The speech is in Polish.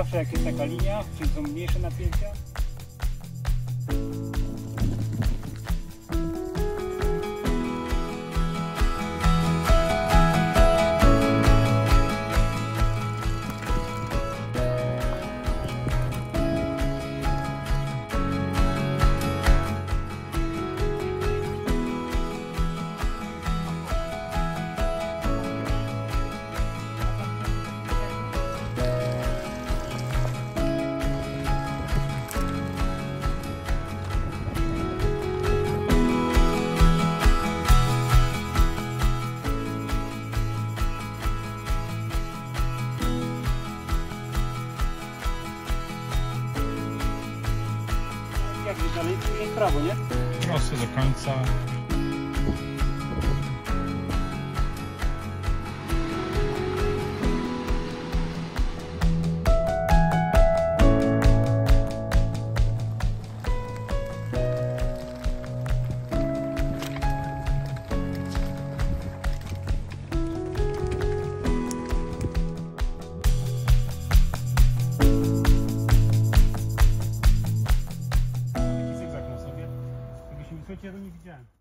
zawsze jak jest taka linia, czyli są mniejsze napięcia. Jak dalej, prawo, nie? Do końca. Słuchajcie, ja nie widziałem.